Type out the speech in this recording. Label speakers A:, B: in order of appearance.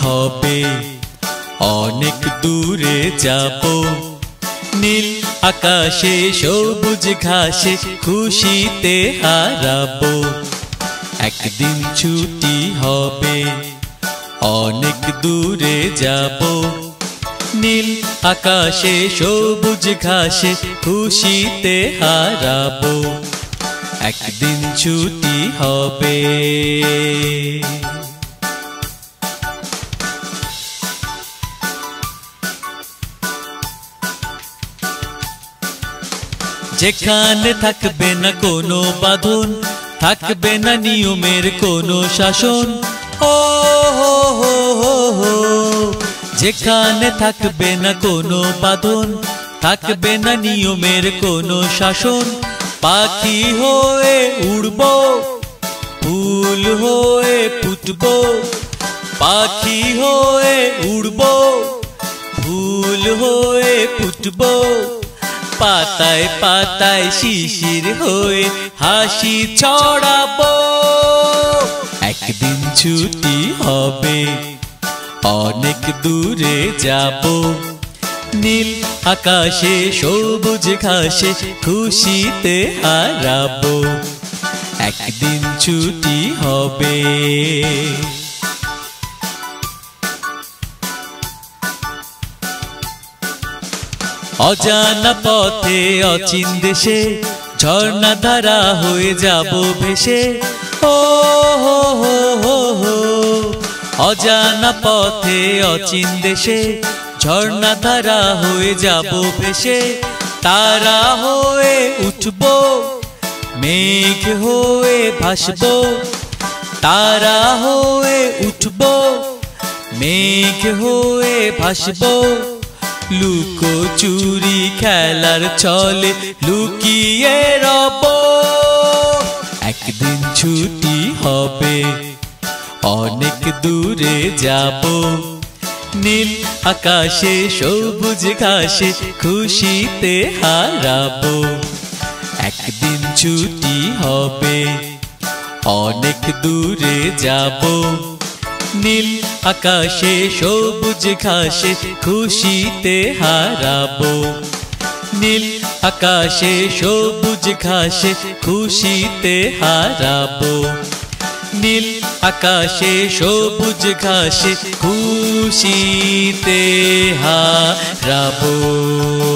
A: হবে, অনেক দূরে যাব। নীল আকাশে, সবুজ ঘাসে খুশিতে হারাবো। একদিন ছুটি হবে, অনেক দূরে যাব। নীল আকাশে, সবুজ ঘাসে খুশিতে হারাবো। একদিন ছুটি হবে। যেখানে থাকবে না কোনো বাঁধন, থাকবে না নিয়মের কোনো শাসন। ও হো হো হো হো যেখানে থাকবে না কোনো বাঁধন, থাকবে না নিয়মের কোনো শাসন। পাখি হয়ে উড়ব, ফুল হয়ে ফুটব, পাখি হয়ে উড়ব, ফুল হয়ে ফুটব। পাতায় পাতায় শিশির হয়ে হাসি ছড়াবো। একদিন ছুটি হবে, অনেক দূরে যাব। নীল আকাশে, সবুজ ঘাসে খুশিতে হারাবো। একদিন ছুটি হবে। অজানা পথে অচিন দেশে ঝর্ণা ধারা হয়ে যাব ভেসে। ও হো হো অজানা পথে অচিন দেশে ঝর্ণা ধারা হয়ে যাব ভেসে। তারা হয়ে উঠব, মেঘ হয়ে ভাসব, তারা হয়ে উঠব, মেঘ হয়ে ভাসব। লুকো চুরি খেলার চলে লুকিয়ে রব। একদিন ছুটি হবে, অনেক দূরে যাব। নীল আকাশে, সবুজ ঘাসে খুশিতে হারাবো। একদিন ছুটি হবে, অনেক দূরে যাব। নীল আকাশে সবুজ ঘাসে খুশিতে হারাবো। নীল আকাশে সবুজ ঘাসে খুশিতে হারাবো। নীল আকাশে সবুজ ঘাসে খুশিতে হারাবো।